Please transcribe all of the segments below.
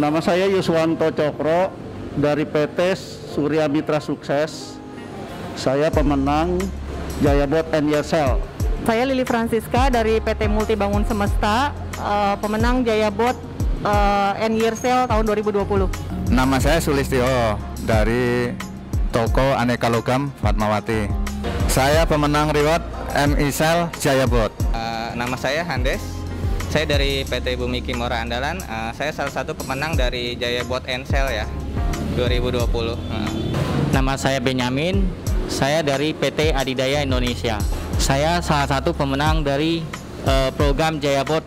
Nama saya Yuswanto Cokro dari PT Surya Mitra Sukses. Saya pemenang Jayabot and Yesel. Saya Lili Francisca dari PT Multi Bangun Semesta, uh, pemenang Jayabot uh, and Yearsale tahun 2020. Nama saya Sulistio dari toko Aneka Logam Fatmawati. Saya pemenang reward MI Sel Jayabot. Uh, nama saya Handes. Saya dari PT Bumi Kimora Andalan. Uh, saya salah satu pemenang dari Jayabot Ensel ya 2020. Uh. Nama saya Benyamin. Saya dari PT Adidaya Indonesia. Saya salah satu pemenang dari uh, program Jayabot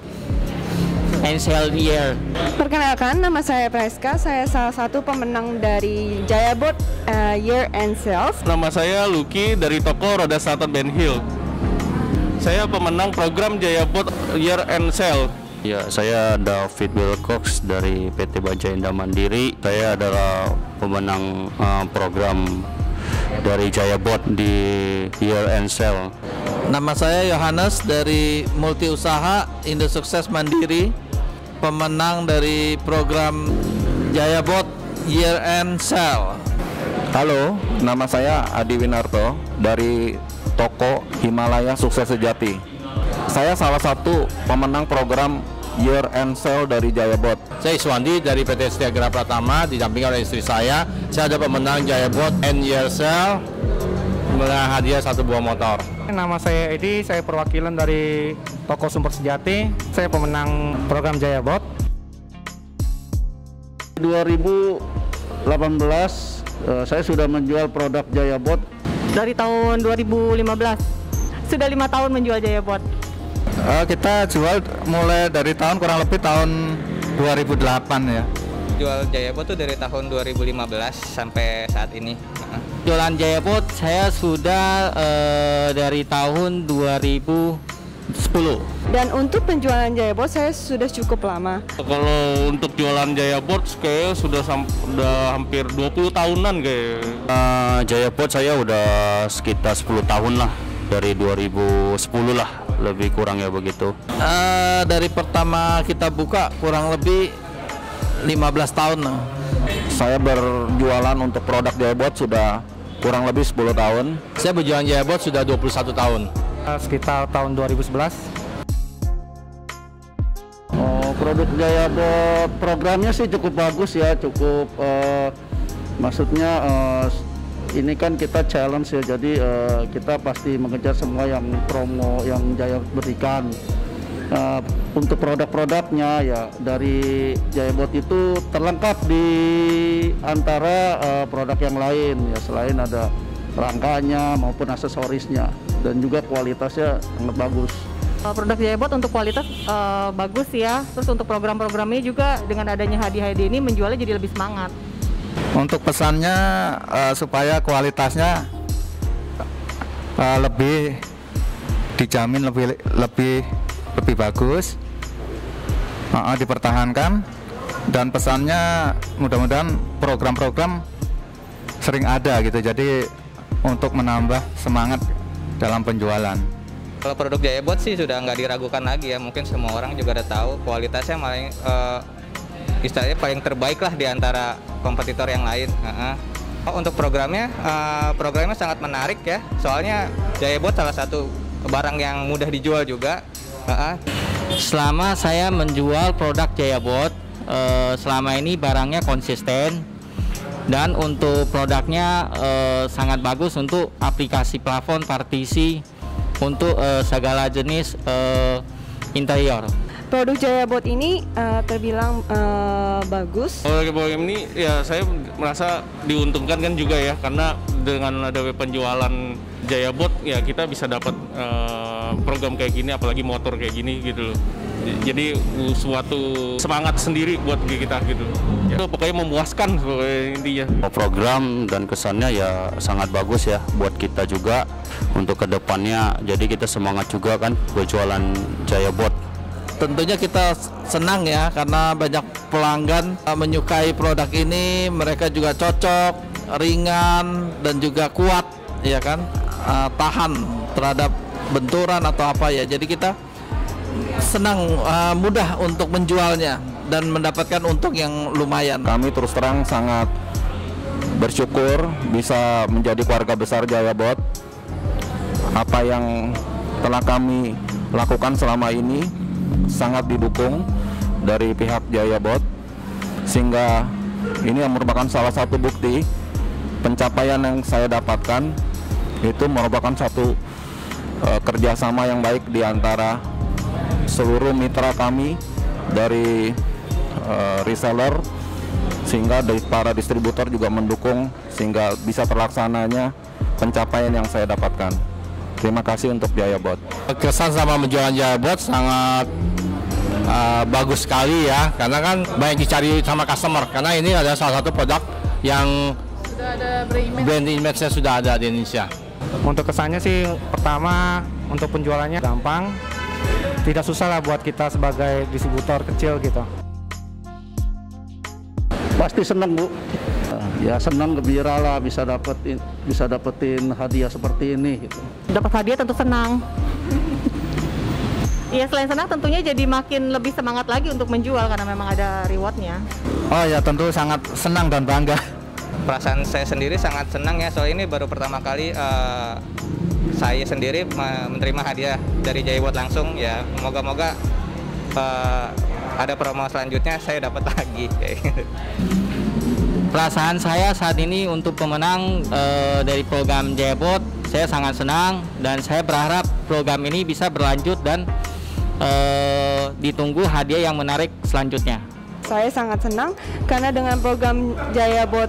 Ensel Year. Perkenalkan, nama saya Preska. Saya salah satu pemenang dari Jayabot uh, Year and Sales. Nama saya Lucky dari toko Roda Selatan Ben Hill. Saya pemenang program Jayabot Year and Sale. Ya, saya David Wilcox dari PT Baja Indah Mandiri. Saya adalah pemenang uh, program dari Jayabot di Year and Sale. Nama saya Yohanes dari Multi Usaha Indo Sukses Mandiri, pemenang dari program Jayabot Year End Sale. Halo, nama saya Adi Winarto dari toko Himalaya Sukses Sejati. Saya salah satu pemenang program Year End Sale dari Jayabot. Saya Iswandi dari PT Setiagra Pratama, didampingi oleh istri saya. Saya ada pemenang Jayabot End Year Sale dengan hadiah satu buah motor. Nama saya Edi, saya perwakilan dari toko Sumber Sejati. Saya pemenang program Jayabot. 2018 uh, saya sudah menjual produk Jayabot Dari tahun 2015 sudah lima tahun menjual Jayabot. Uh, kita jual mulai dari tahun kurang lebih tahun 2008 ya. Jual Jayabot tuh dari tahun 2015 sampai saat ini. Jualan Jayabot saya sudah uh, dari tahun 2010. Dan untuk penjualan Jayabot saya sudah cukup lama. Kalau untuk jualan Jayabot kayak sudah sudah hampir 20 tahunan kayak. Uh, Jayabot saya udah sekitar 10 tahun lah dari 2010 lah lebih kurang ya begitu. Uh, dari pertama kita buka kurang lebih 15 tahun lah. Saya berjualan untuk produk Jayabot sudah kurang lebih 10 tahun. Saya berjualan Jayabot sudah 21 tahun. Uh, sekitar tahun 2011. Oh, produk Jayabot programnya sih cukup bagus ya, cukup uh, maksudnya uh, ini kan kita challenge ya, jadi uh, kita pasti mengejar semua yang promo yang Jaya berikan. Uh, untuk produk-produknya ya dari Jayabot itu terlengkap di antara uh, produk yang lain ya selain ada rangkanya maupun aksesorisnya dan juga kualitasnya sangat bagus. Produk Jayabot untuk kualitas uh, bagus ya, terus untuk program-programnya juga dengan adanya hadiah-hadiah ini menjualnya jadi lebih semangat. Untuk pesannya uh, supaya kualitasnya uh, lebih dijamin lebih lebih lebih bagus, uh, dipertahankan dan pesannya mudah-mudahan program-program sering ada gitu. Jadi untuk menambah semangat dalam penjualan. Kalau produk Jayabot sih sudah nggak diragukan lagi ya. Mungkin semua orang juga udah tahu kualitasnya paling uh, istilahnya paling terbaik lah di antara kompetitor yang lain. Uh-huh. Oh, untuk programnya, uh, programnya sangat menarik ya. Soalnya Jayabot salah satu barang yang mudah dijual juga. Uh-huh. Selama saya menjual produk Jayabot, uh, selama ini barangnya konsisten dan untuk produknya uh, sangat bagus untuk aplikasi plafon, partisi, untuk uh, segala jenis uh, interior. Produk Jayabot ini uh, terbilang uh, bagus. Program ini ya saya merasa diuntungkan kan juga ya karena dengan ada penjualan Jayabot ya kita bisa dapat uh, program kayak gini apalagi motor kayak gini gitu loh. Jadi suatu semangat sendiri buat kita gitu. Ya, pokoknya memuaskan intinya. Program dan kesannya ya sangat bagus ya buat kita juga untuk ke depannya. Jadi kita semangat juga kan berjualan Jayabot tentunya kita senang ya karena banyak pelanggan menyukai produk ini mereka juga cocok ringan dan juga kuat ya kan uh, tahan terhadap benturan atau apa ya jadi kita senang uh, mudah untuk menjualnya dan mendapatkan untung yang lumayan. Kami terus terang sangat bersyukur bisa menjadi keluarga besar Jayabot. Apa yang telah kami lakukan selama ini sangat didukung dari pihak Jayabot sehingga ini yang merupakan salah satu bukti pencapaian yang saya dapatkan itu merupakan satu uh, kerjasama yang baik di antara seluruh mitra kami dari uh, reseller sehingga dari para distributor juga mendukung sehingga bisa terlaksananya pencapaian yang saya dapatkan. Terima kasih untuk Jayabot. Kesan sama menjual Jayabot sangat uh, bagus sekali ya karena kan banyak dicari sama customer karena ini adalah salah satu produk yang Sudah ada brand image-nya sudah ada di Indonesia. Untuk kesannya sih pertama untuk penjualannya gampang, tidak susah lah buat kita sebagai distributor kecil gitu. Pasti senang bu. Ya senang gembira lah bisa dapetin bisa dapetin hadiah seperti ini gitu. Dapat hadiah tentu senang. Iya selain senang tentunya jadi makin lebih semangat lagi untuk menjual karena memang ada rewardnya. Oh ya tentu sangat senang dan bangga. Perasaan saya sendiri sangat senang ya soal ini baru pertama kali eh, saya sendiri me- menerima hadiah dari Jayabot langsung ya. Moga-moga eh, ada promo selanjutnya saya dapat lagi. Perasaan saya saat ini untuk pemenang eh, dari program Jayabot, saya sangat senang dan saya berharap program ini bisa berlanjut dan eh, ditunggu hadiah yang menarik selanjutnya. Saya sangat senang karena dengan program Jayabot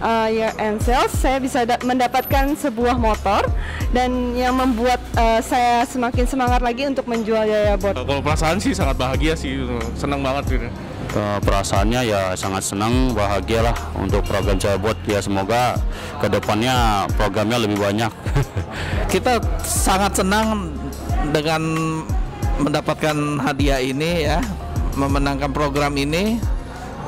uh, Year End Sales saya bisa da- mendapatkan sebuah motor dan yang membuat uh, saya semakin semangat lagi untuk menjual Jayabot. Kalau perasaan sih sangat bahagia sih, senang banget gitu. Perasaannya ya sangat senang, bahagia lah untuk program Jayabot. Ya semoga ke depannya programnya lebih banyak. Kita sangat senang dengan mendapatkan hadiah ini ya, memenangkan program ini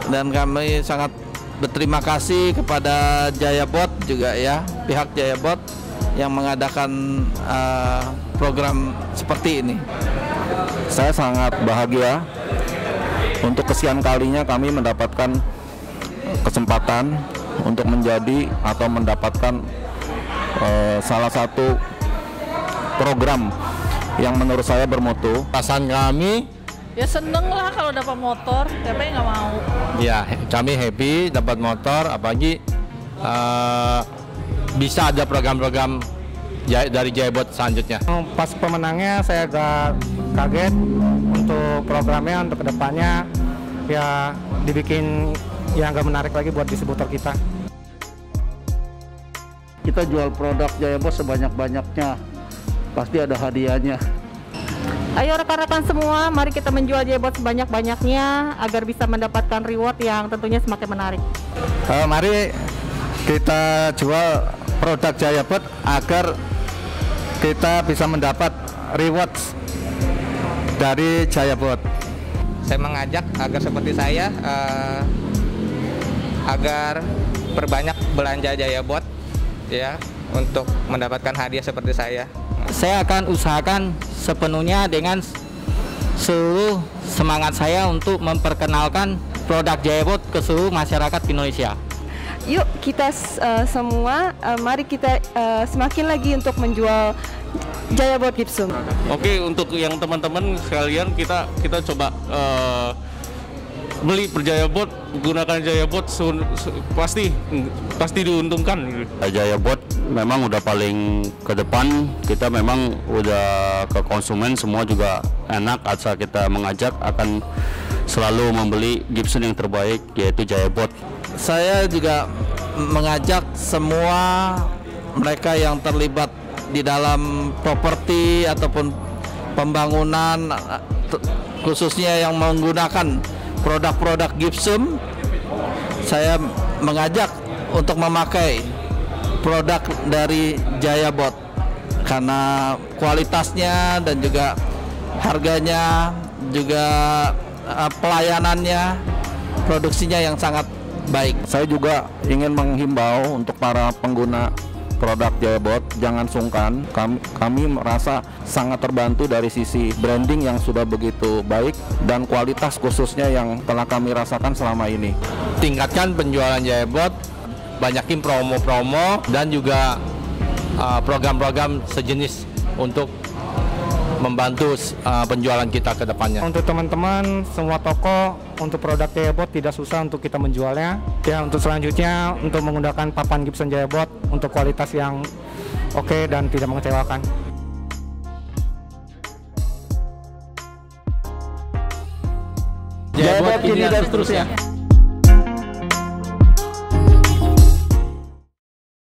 dan kami sangat berterima kasih kepada Jayabot juga ya, pihak Jayabot yang mengadakan uh, program seperti ini. Saya sangat bahagia untuk kesekian kalinya kami mendapatkan kesempatan untuk menjadi atau mendapatkan eh, salah satu program yang menurut saya bermutu. Perasaan kami Ya seneng lah kalau dapat motor, siapa yang nggak mau? ya kami happy dapat motor apalagi eh, bisa ada program-program dari Jayabot selanjutnya. Pas pemenangnya saya agak kaget untuk programnya untuk ke depannya ya dibikin yang agak menarik lagi buat distributor kita. Kita jual produk Jayabot sebanyak-banyaknya. Pasti ada hadiahnya. Ayo rekan-rekan semua, mari kita menjual Jayabot sebanyak-banyaknya agar bisa mendapatkan reward yang tentunya semakin menarik. Eh, mari kita jual produk Jayabot agar kita bisa mendapat reward dari Jayabot. Saya mengajak agar seperti saya eh, agar perbanyak belanja Jayabot ya untuk mendapatkan hadiah seperti saya. Saya akan usahakan sepenuhnya dengan seluruh semangat saya untuk memperkenalkan produk Jayabot ke seluruh masyarakat Indonesia. Yuk kita uh, semua uh, mari kita uh, semakin lagi untuk menjual Jayabot Gipsum. Oke, untuk yang teman-teman sekalian kita kita coba eh, beli perjaya bot, gunakan jaya bot sun- su- pasti pasti diuntungkan. Jayabot memang udah paling ke depan. Kita memang udah ke konsumen semua juga enak asal kita mengajak akan selalu membeli Gibson yang terbaik yaitu Jayabot. Saya juga mengajak semua mereka yang terlibat di dalam properti ataupun pembangunan khususnya yang menggunakan produk-produk gypsum saya mengajak untuk memakai produk dari Jayabot karena kualitasnya dan juga harganya juga eh, pelayanannya produksinya yang sangat baik. Saya juga ingin menghimbau untuk para pengguna produk Jayabot, jangan sungkan. Kami, kami merasa sangat terbantu dari sisi branding yang sudah begitu baik dan kualitas khususnya yang telah kami rasakan selama ini. Tingkatkan penjualan Jayabot, banyakin promo-promo dan juga uh, program-program sejenis untuk membantu uh, penjualan kita ke depannya. Untuk teman-teman semua toko untuk produk Jayabot tidak susah untuk kita menjualnya. Ya untuk selanjutnya untuk menggunakan papan Gibson Jayabot untuk kualitas yang oke dan tidak mengecewakan. Jayabot kini dan seterusnya.